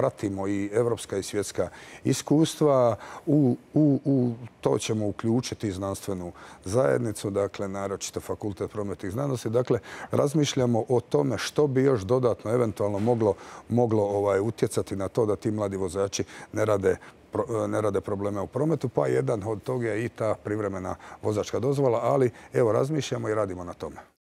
pratimo i evropska i svjetska iskustva. U, u, to ćemo uključiti znanstvenu zajednicu, dakle, naročito fakultet prometnih znanosti. Dakle, razmišljamo o tome što bi još dodatno eventualno moglo, moglo ovaj, utjecati na to da ti mladi vozači ne rade ne rade probleme u prometu, pa jedan od toga je i ta privremena vozačka dozvola, ali evo razmišljamo i radimo na tome.